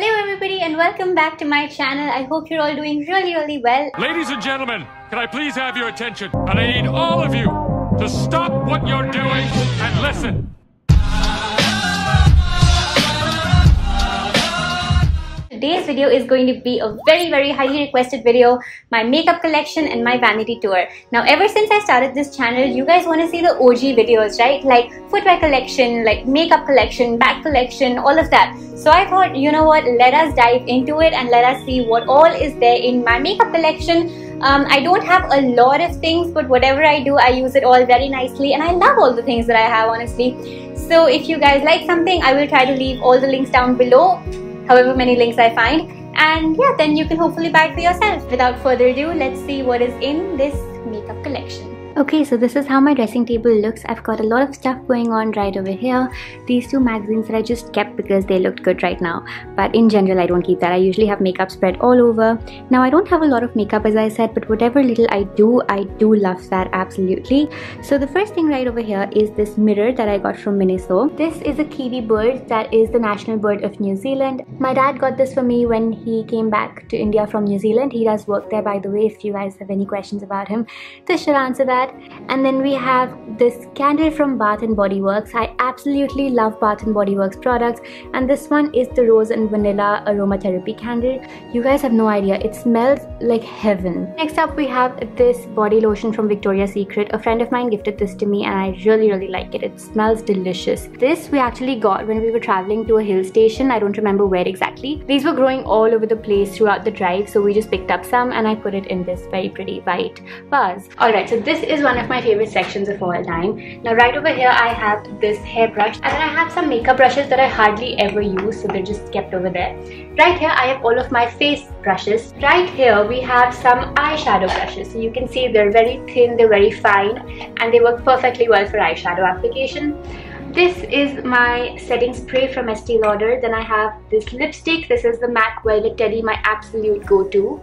Hello everybody and welcome back to my channel. I hope you're all doing really really well. Ladies and gentlemen, can I please have your attention? And I need all of you to stop what you're doing and listen. Today's video is going to be a very very highly requested video, my makeup collection and my vanity tour. Now ever since I started this channel, you guys want to see the OG videos, right? Like footwear collection, like makeup collection, bag collection, all of that. So I thought, you know what, let us dive into it and let us see what all is there in my makeup collection. Um, I don't have a lot of things, but whatever I do, I use it all very nicely and I love all the things that I have, honestly. So if you guys like something, I will try to leave all the links down below however many links I find and yeah then you can hopefully buy it for yourself. Without further ado let's see what is in this makeup collection. Okay, so this is how my dressing table looks. I've got a lot of stuff going on right over here. These two magazines that I just kept because they looked good right now. But in general, I don't keep that. I usually have makeup spread all over. Now, I don't have a lot of makeup as I said, but whatever little I do, I do love that absolutely. So the first thing right over here is this mirror that I got from Miniso. This is a kiwi bird that is the national bird of New Zealand. My dad got this for me when he came back to India from New Zealand. He does work there by the way if you guys have any questions about him. This should answer that that. And then we have this candle from Bath and Body Works. I absolutely love Bath and Body Works products. And this one is the rose and vanilla aromatherapy candle. You guys have no idea. It smells like heaven. Next up we have this body lotion from Victoria's Secret. A friend of mine gifted this to me and I really really like it. It smells delicious. This we actually got when we were traveling to a hill station. I don't remember where exactly. These were growing all over the place throughout the drive so we just picked up some and I put it in this very pretty white vase. Alright so this is one of my favorite sections of all time. Now right over here I have this hairbrush and then I have some makeup brushes that I hardly ever use so they're just kept over there. Right here I have all of my face brushes. Right here we have some eyeshadow brushes. So you can see they're very thin, they're very fine and they work perfectly well for eyeshadow application. This is my setting spray from Estee Lauder. Then I have this lipstick. This is the MAC Velvet Teddy, my absolute go-to.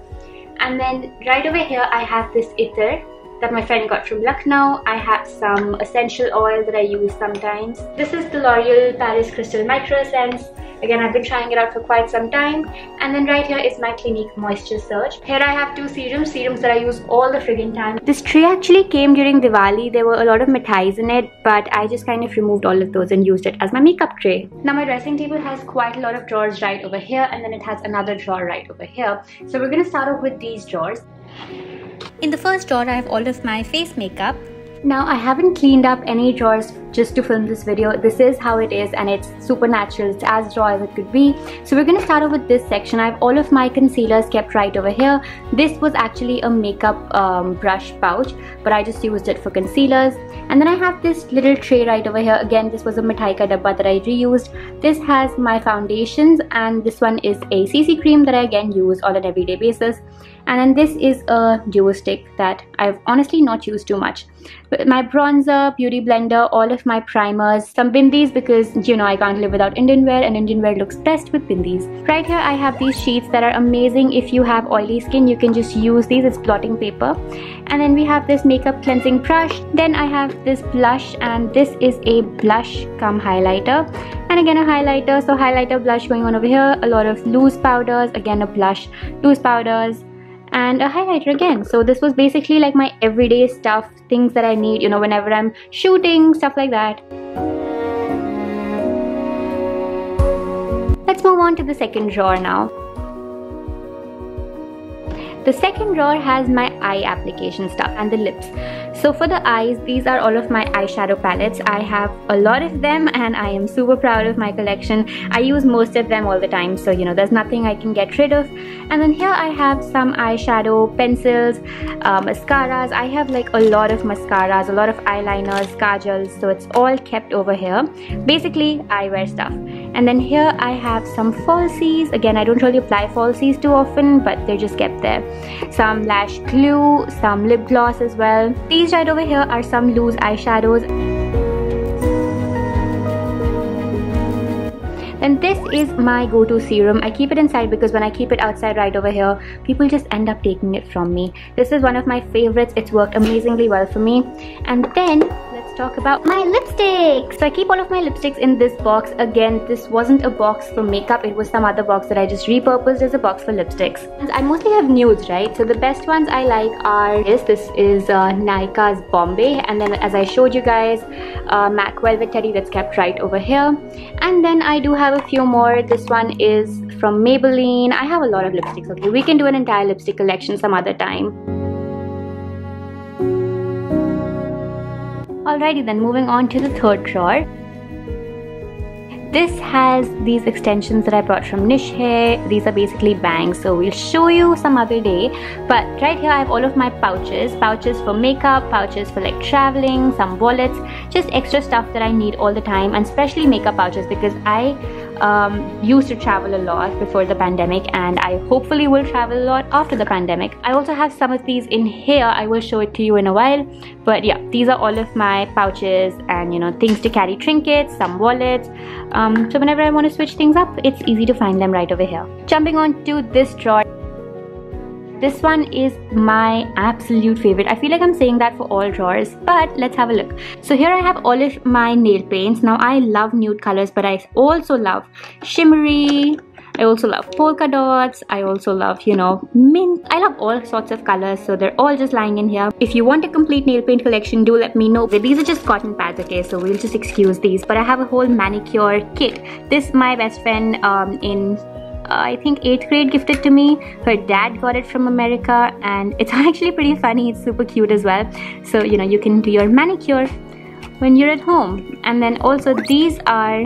And then right over here I have this Itter that my friend got from Lucknow. I have some essential oil that I use sometimes. This is the L'Oreal Paris Crystal Micro Essence. Again, I've been trying it out for quite some time. And then right here is my Clinique Moisture Surge. Here I have two serums, serums that I use all the friggin' time. This tray actually came during Diwali. There were a lot of mithais in it, but I just kind of removed all of those and used it as my makeup tray. Now my dressing table has quite a lot of drawers right over here and then it has another drawer right over here. So we're gonna start off with these drawers. In the first drawer, I have all of my face makeup. Now, I haven't cleaned up any drawers just to film this video. This is how it is and it's super natural. It's as dry as it could be. So we're going to start off with this section. I have all of my concealers kept right over here. This was actually a makeup um, brush pouch but I just used it for concealers. And then I have this little tray right over here. Again, this was a Mithai ka dabba that I reused. This has my foundations and this one is a CC cream that I again use on an everyday basis. And then this is a duo stick that I've honestly not used too much. But my bronzer, beauty blender, all of my primers, some bindis because you know I can't live without Indian wear and Indian wear looks best with bindis. Right here I have these sheets that are amazing if you have oily skin you can just use these as blotting paper. And then we have this makeup cleansing brush. Then I have this blush and this is a blush come highlighter. And again a highlighter so highlighter blush going on over here. A lot of loose powders again a blush loose powders and a highlighter again. So this was basically like my everyday stuff things that I need you know whenever I'm shooting stuff like that. Let's move on to the second drawer now the second drawer has my eye application stuff and the lips. So for the eyes, these are all of my eyeshadow palettes. I have a lot of them and I am super proud of my collection. I use most of them all the time so you know there's nothing I can get rid of. And then here I have some eyeshadow pencils, uh, mascaras. I have like a lot of mascaras, a lot of eyeliners, kajals so it's all kept over here. Basically I eyewear stuff. And then here I have some falsies. Again, I don't really apply falsies too often, but they're just kept there. Some lash glue, some lip gloss as well. These right over here are some loose eyeshadows. And this is my go-to serum. I keep it inside because when I keep it outside right over here, people just end up taking it from me. This is one of my favorites. It's worked amazingly well for me. And then, talk about my lipsticks. So I keep all of my lipsticks in this box. Again, this wasn't a box for makeup. It was some other box that I just repurposed as a box for lipsticks. I mostly have nudes, right? So the best ones I like are this. This is uh, Nykaa's Bombae. And then as I showed you guys, uh, MAC Velvet Teddy that's kept right over here. And then I do have a few more. This one is from Maybelline. I have a lot of lipsticks, okay? We can do an entire lipstick collection some other time. Alrighty then, moving on to the third drawer. This has these extensions that I brought from Nish Hair. These are basically bangs, so we'll show you some other day. But right here I have all of my pouches. Pouches for makeup, pouches for like traveling, some wallets, just extra stuff that I need all the time and especially makeup pouches because I um, used to travel a lot before the pandemic and I hopefully will travel a lot after the pandemic. I also have some of these in here. I will show it to you in a while. But yeah, these are all of my pouches and you know things to carry trinkets, some wallets. Um, so whenever I want to switch things up, it's easy to find them right over here. Jumping on to this drawer. This one is my absolute favorite. I feel like I'm saying that for all drawers, but let's have a look. So here I have all of my nail paints. Now I love nude colors, but I also love shimmery, I also love polka dots. I also love, you know, mint. I love all sorts of colors. So they're all just lying in here. If you want a complete nail paint collection, do let me know. These are just cotton pads, okay? So we'll just excuse these. But I have a whole manicure kit. This my best friend um, in I think 8th grade gifted to me. Her dad got it from America and it's actually pretty funny. It's super cute as well. So, you know, you can do your manicure when you're at home. And then also these are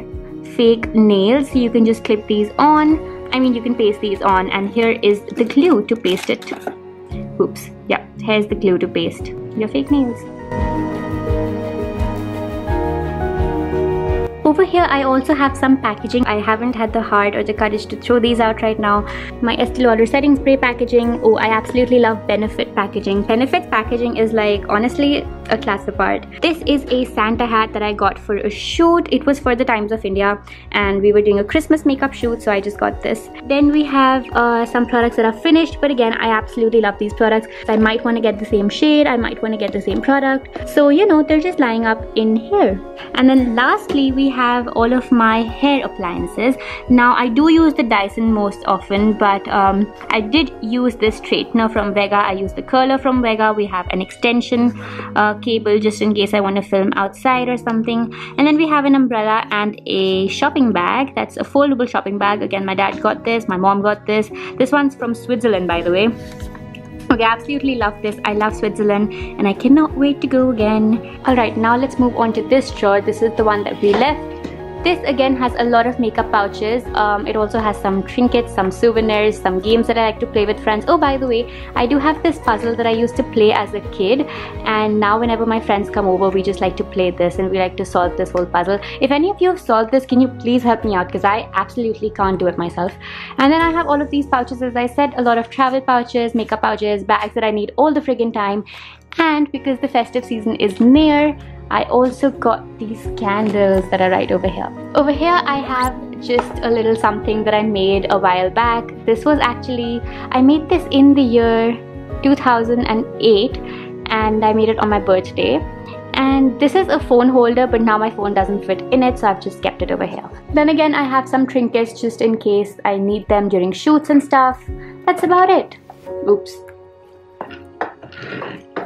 fake nails. You can just clip these on. I mean, you can paste these on and here is the glue to paste it. Oops. Yeah, here's the glue to paste your fake nails. Over here I also have some packaging. I haven't had the heart or the courage to throw these out right now. My Estee Lauder setting spray packaging. Oh, I absolutely love Benefit packaging. Benefit packaging is like honestly a class apart. This is a Santa hat that I got for a shoot. It was for the Times of India and we were doing a Christmas makeup shoot so I just got this. Then we have uh, some products that are finished but again I absolutely love these products. I might want to get the same shade. I might want to get the same product. So you know they're just lying up in here. And then lastly we have have all of my hair appliances. Now I do use the Dyson most often but um, I did use this straightener from Vega. I use the curler from Vega. We have an extension uh, cable just in case I want to film outside or something. And then we have an umbrella and a shopping bag. That's a foldable shopping bag. Again my dad got this my mom got this. This one's from Switzerland by the way Okay, absolutely love this. I love Switzerland and I cannot wait to go again. Alright, now let's move on to this drawer. This is the one that we left. This again has a lot of makeup pouches. Um, it also has some trinkets, some souvenirs, some games that I like to play with friends. Oh, by the way, I do have this puzzle that I used to play as a kid. And now whenever my friends come over, we just like to play this and we like to solve this whole puzzle. If any of you have solved this, can you please help me out? Because I absolutely can't do it myself. And then I have all of these pouches, as I said, a lot of travel pouches, makeup pouches, bags that I need all the friggin' time. And because the festive season is near, I also got these candles that are right over here. Over here I have just a little something that I made a while back. This was actually, I made this in the year 2008 and I made it on my birthday. And this is a phone holder but now my phone doesn't fit in it so I've just kept it over here. Then again I have some trinkets just in case I need them during shoots and stuff. That's about it. Oops.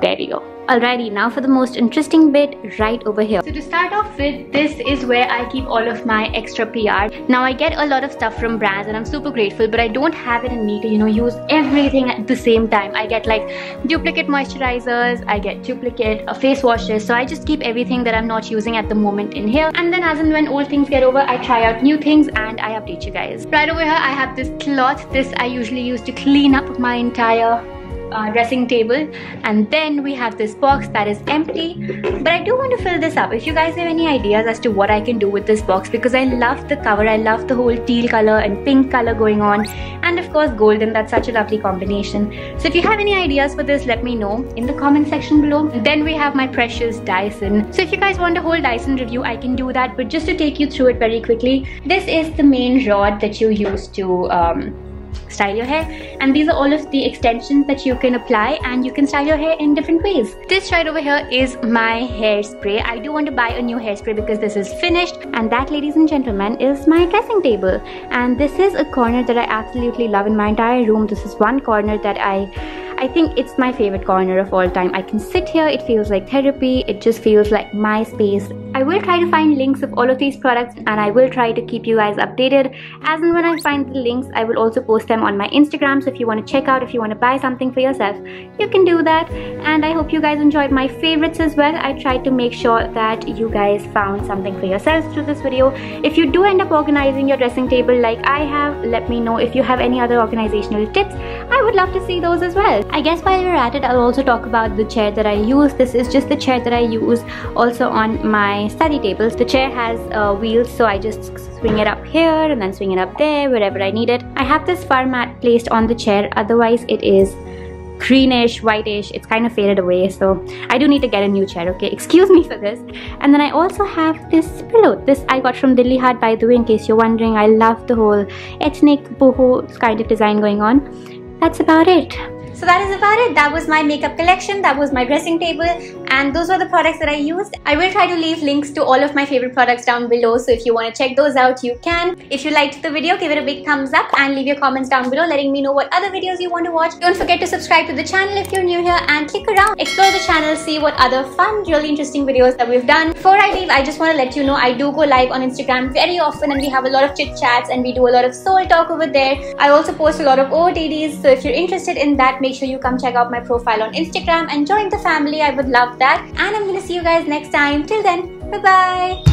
There you go. Alrighty, now for the most interesting bit right over here. So to start off with, this is where I keep all of my extra PR. Now I get a lot of stuff from brands and I'm super grateful, but I don't have it in me to, you know, use everything at the same time. I get like duplicate moisturizers, I get duplicate uh, face washes, so I just keep everything that I'm not using at the moment in here. And then as and when old things get over, I try out new things and I update you guys. Right over here, I have this cloth. This I usually use to clean up my entire uh, dressing table. And then we have this box that is empty. But I do want to fill this up. If you guys have any ideas as to what I can do with this box because I love the cover I love the whole teal color and pink color going on. And of course golden that's such a lovely combination. So if you have any ideas for this let me know in the comment section below. Then we have my precious Dyson. So if you guys want a whole Dyson review I can do that. But just to take you through it very quickly this is the main rod that you use to um, style your hair. And these are all of the extensions that you can apply and you can style your hair in different ways. This right over here is my hairspray. I do want to buy a new hairspray because this is finished. And that ladies and gentlemen is my dressing table. And this is a corner that i absolutely love in my entire room. This is one corner that i I think it's my favorite corner of all time. I can sit here, it feels like therapy, it just feels like my space. I will try to find links of all of these products and I will try to keep you guys updated. As and when I find the links, I will also post them on my Instagram. So if you want to check out, if you want to buy something for yourself, you can do that. And I hope you guys enjoyed my favorites as well. I tried to make sure that you guys found something for yourselves through this video. If you do end up organizing your dressing table like I have, let me know if you have any other organizational tips. I would love to see those as well. I guess while we're at it, I'll also talk about the chair that I use. This is just the chair that I use also on my study tables. The chair has uh, wheels so I just swing it up here and then swing it up there wherever I need it. I have this fur mat placed on the chair otherwise it is greenish whitish it's kind of faded away so I do need to get a new chair okay excuse me for this and then I also have this pillow this I got from Dilli Haat by the way in case you're wondering I love the whole ethnic boho kind of design going on that's about it so that is about it. That was my makeup collection. That was my dressing table. And those were the products that I used. I will try to leave links to all of my favorite products down below. So if you want to check those out, you can. If you liked the video, give it a big thumbs up and leave your comments down below letting me know what other videos you want to watch. Don't forget to subscribe to the channel if you're new here and click around. Explore the channel, see what other fun, really interesting videos that we've done. Before I leave, I just want to let you know I do go live on Instagram very often and we have a lot of chit chats and we do a lot of soul talk over there. I also post a lot of OOTDs. So if you're interested in that, make sure you come check out my profile on Instagram and join the family. I would love that. And I'm going to see you guys next time. Till then, bye bye.